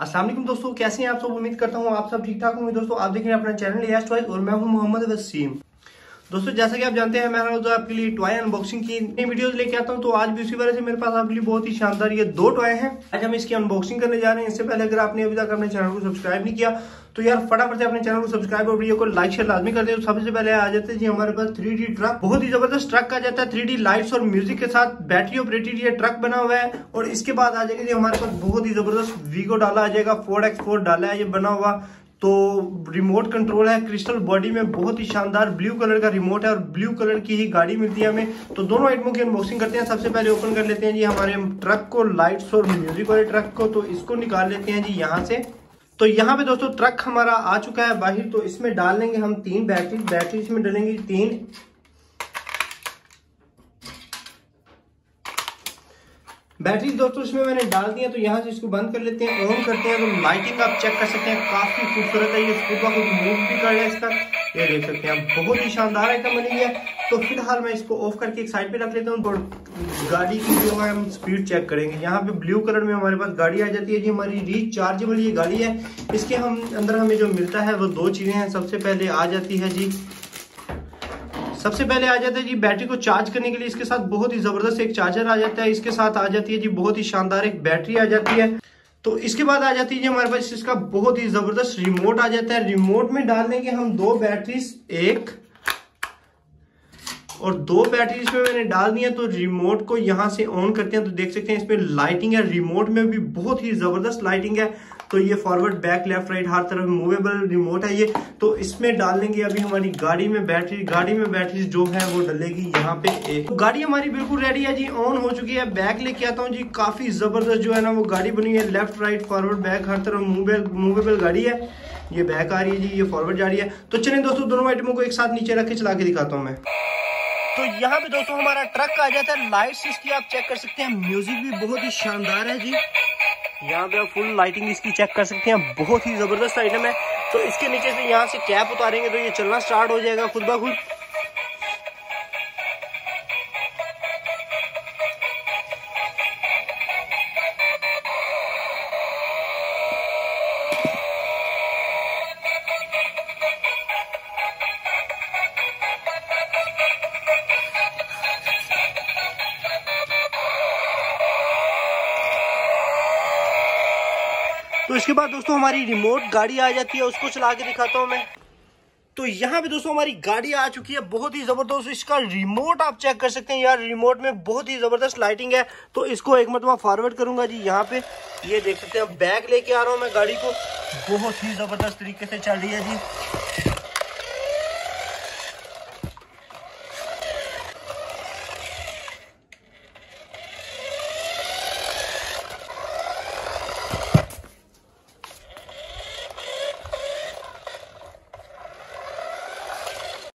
असलम दोस्तों, कैसे हैं आप सब? उम्मीद करता हूँ आप सब ठीक ठाक होंगे। दोस्तों, आप देख रहे हैं अपना चैनल एस वाइज और मैं हूँ मोहम्मद वसीम दोस्तों, जैसा कि आप जानते हैं, मैं तो आपके लिए टॉय अनबॉक्सिंग की नई वीडियोस लेके आता हूँ तो आज भी उसी वजह से मेरे पास आपके लिए बहुत ही शानदार ये दो टॉय हैं। आज हम इसकी अनबॉक्सिंग करने जा रहे हैं। इससे पहले अगर आपने अभी तक अपने चैनल को सब्सक्राइब नहीं किया तो यार फटाफट से अपने चैनल को सब्सक्राइब और वीडियो को लाइक शेयर लाजमी कर दे। तो सबसे पहले आ जाते हैं जी, हमारे पास थ्री ट्रक बहुत ही ज़बरदस्त ट्रक आ जाता है। थ्री लाइट्स और म्यूज़िक के साथ बैटरी ऑपरेटेड ये ट्रक बना हुआ है। और इसके बाद आ जाएगा जी, हमारे पास बहुत ही ज़बरदस्त वीगो डाला आ जाएगा। फोर डाला है, ये बना हुआ। तो रिमोट कंट्रोल है क्रिस्टल बॉडी में बहुत ही शानदार ब्लू कलर का रिमोट है और ब्लू कलर की ही गाड़ी मिलती है हमें। तो दोनों आइटमों की अनबॉक्सिंग करते हैं। सबसे पहले ओपन कर लेते हैं जी हमारे ट्रक को लाइट्स और म्यूज़िक वाले ट्रक को। तो इसको निकाल लेते हैं जी यहाँ से। तो यहाँ पे दोस्तों ट्रक हमारा आ चुका है बाहर। तो इसमें डाल लेंगे हम तीन बैटरी बैटरी इसमें डालेंगे तीन। बैटरी दोस्तों, इसमें मैंने डाल दिया तो यहाँ से इसको बंद कर लेते हैं, ऑन करते हैं तो लाइटिंग आप चेक कर सकते हैं, काफ़ी खूबसूरत है ये खुद ब मूव भी कर रहा है इसका। ये देख सकते हैं, बहुत ही शानदार आइटम बनी है। तो फ़िलहाल मैं इसको ऑफ़ करके एक साइड पे रख लेता हूँ गाड़ी की जो है हम स्पीड चेक करेंगे। यहाँ पे ब्लू कलर में हमारे पास गाड़ी आ जाती है जी, हमारी रिचार्जेबल ये गाड़ी है। इसके हम, अंदर हमें जो मिलता है, वो दो चीज़ें हैं। सबसे पहले आ जाती है जी सबसे पहले आ जाता है जी, बैटरी को चार्ज करने के लिए इसके साथ बहुत ही ज़बरदस्त एक चार्जर आ जाता है। इसके साथ आ जाती है जी, बहुत ही शानदार एक बैटरी आ जाती है। तो इसके बाद आ जाती है जी हमारे पास इसका बहुत ही ज़बरदस्त रिमोट आ जाता है। रिमोट में डालने के हम दो बैटरी एक और दो बैटरी इसमें मैंने डाल दिया तो रिमोट को यहाँ से ऑन करते हैं तो देख सकते हैं इसमें लाइटिंग है। रिमोट में भी बहुत ही ज़बरदस्त लाइटिंग है। तो ये फॉरवर्ड बैक लेफ़्ट राइट हर तरफ़ मूवेबल रिमोट है ये। तो इसमें डाल लेंगे अभी हमारी गाड़ी में बैटरी गाड़ी में बैटरी जो है वो डलेगी यहाँ पे एक। तो गाड़ी हमारी बिल्कुल रेडी है जी ऑन हो चुकी है। बैक लेके आता हूँ जी, काफ़ी ज़बरदस्त जो है ना वो गाड़ी बनी है। लेफ़्ट राइट फॉरवर्ड बैक हर तरफ़ मूवेबल गाड़ी है। ये बैक आ रही है जी, ये फॉरवर्ड जा रही है। तो चलिए दोस्तों, दोनों आइटमों को एक साथ नीचे रख के चला के दिखाता हूँ मैं। तो यहाँ पे दोस्तों हमारा ट्रक आ जाता है। लाइट्स इसकी आप चेक कर सकते हैं। म्यूज़िक भी बहुत ही शानदार है जी। यहाँ पे आप फुल लाइटिंग इसकी चेक कर सकते हैं। बहुत ही ज़बरदस्त आइटम है। तो इसके नीचे से यहाँ से कैप उतारेंगे तो ये चलना स्टार्ट हो जाएगा खुद ब खुद। तो इसके बाद दोस्तों हमारी रिमोट गाड़ी आ जाती है, उसको चला के दिखाता हूँ मैं। तो यहाँ पे दोस्तों हमारी गाड़ी आ चुकी है, बहुत ही ज़बरदस्त। इसका रिमोट आप चेक कर सकते हैं यार रिमोट में बहुत ही ज़बरदस्त लाइटिंग है। तो इसको एक मतलब फॉरवर्ड करूँगा जी यहाँ पे। ये देख सकते हैं बैग लेके आ रहा हूँ मैं गाड़ी को। बहुत ही ज़बरदस्त तरीके से चल रही है जी।